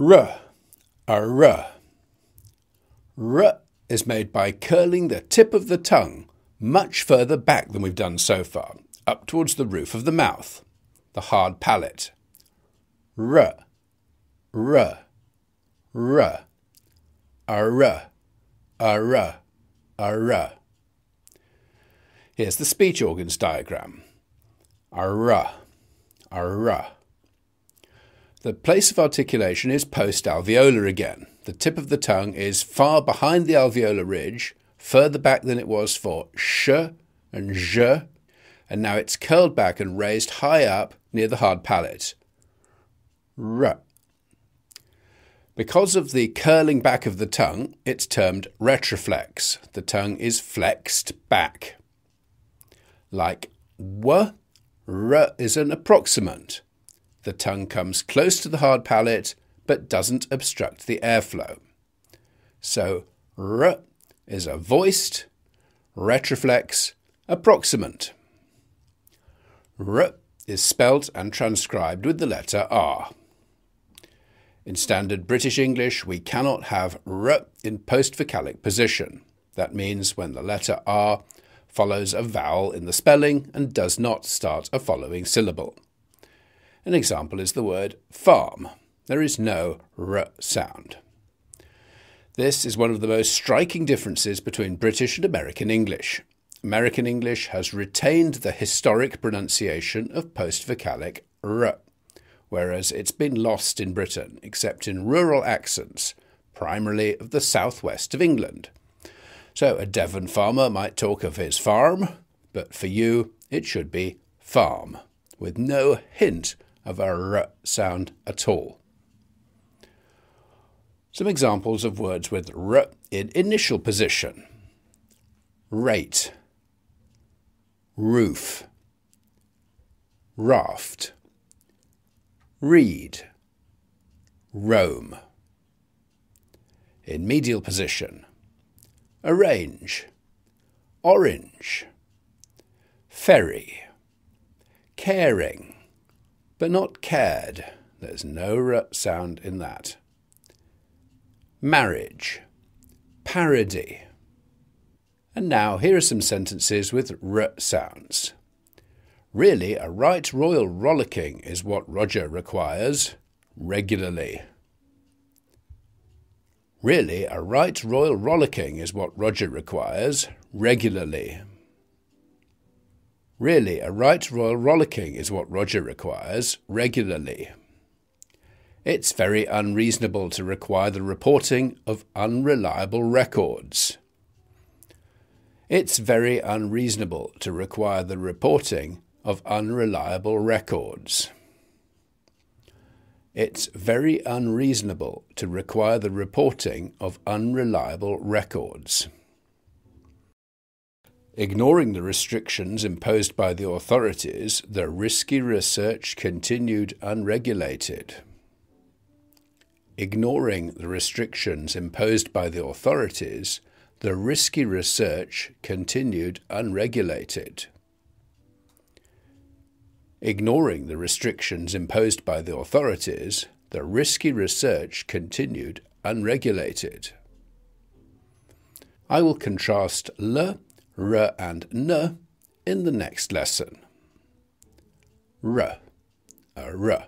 R, a r. R is made by curling the tip of the tongue much further back than we've done so far, up towards the roof of the mouth, the hard palate. R, r, r, r, r, r. Here's the speech organs diagram. R, a r. The place of articulation is post-alveolar again. The tip of the tongue is far behind the alveolar ridge, further back than it was for sh and j, and now it's curled back and raised high up near the hard palate. R. Because of the curling back of the tongue, it's termed retroflex. The tongue is flexed back. Like w, r is an approximant. The tongue comes close to the hard palate but doesn't obstruct the airflow. So r is a voiced, retroflex, approximant. R is spelt and transcribed with the letter R. In standard British English, we cannot have r in postvocalic position. That means when the letter R follows a vowel in the spelling and does not start a following syllable. An example is the word farm. There is no r sound. This is one of the most striking differences between British and American English. American English has retained the historic pronunciation of postvocalic r, whereas it's been lost in Britain, except in rural accents, primarily of the southwest of England. So a Devon farmer might talk of his farm, but for you it should be farm, with no hint of a r sound at all. Some examples of words with r in initial position. Rate, roof, raft, read, roam. In medial position, arrange, orange, ferry, caring, but not cared. There's no r sound in that. Marriage, parody. And now here are some sentences with r sounds. Really, a right royal rollicking is what Roger requires regularly. Really, a right royal rollicking is what Roger requires regularly. Really, a right royal rollicking is what Roger requires regularly. It's very unreasonable to require the reporting of unreliable records. It's very unreasonable to require the reporting of unreliable records. It's very unreasonable to require the reporting of unreliable records. Ignoring the restrictions imposed by the authorities, the risky research continued unregulated. Ignoring the restrictions imposed by the authorities, the risky research continued unregulated. Ignoring the restrictions imposed by the authorities, the risky research continued unregulated. I will contrast le r and n in the next lesson. R, a r.